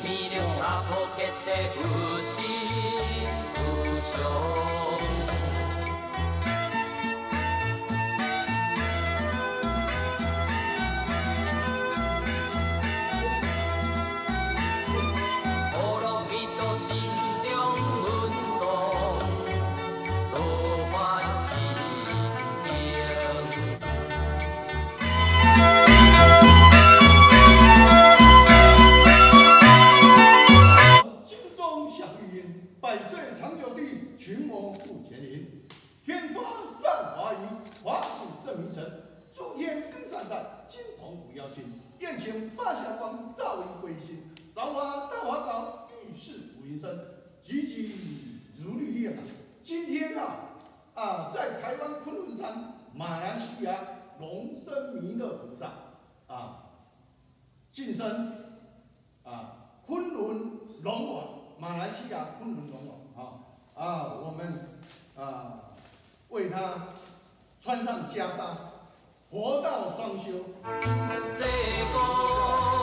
비료 사복했대 우신 부셔 天发散华云，华土正名臣。诸天更善哉，金鹏不邀请。愿请八贤王，照云归心。早发大华早，必是五云生。急急如律令！今天啊啊，在台湾昆仑山马来西亚龙生弥勒菩萨啊，晋升啊昆仑龙王，马来西亚昆仑龙王。他穿上袈裟，佛道双修。这个。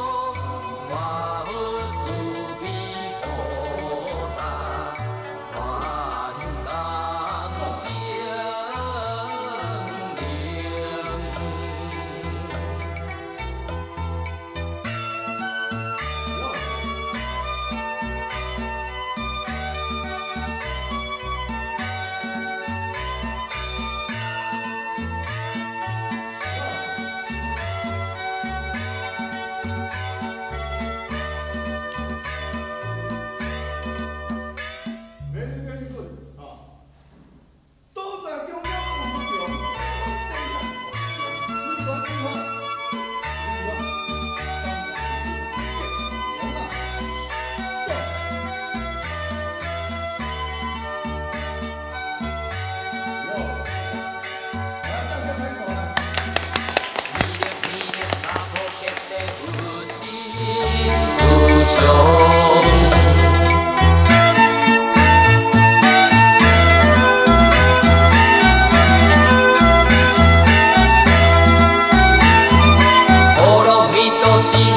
corazón. Oro grito sin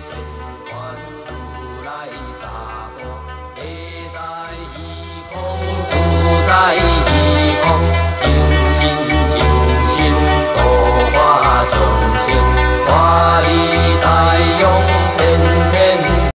Senhor.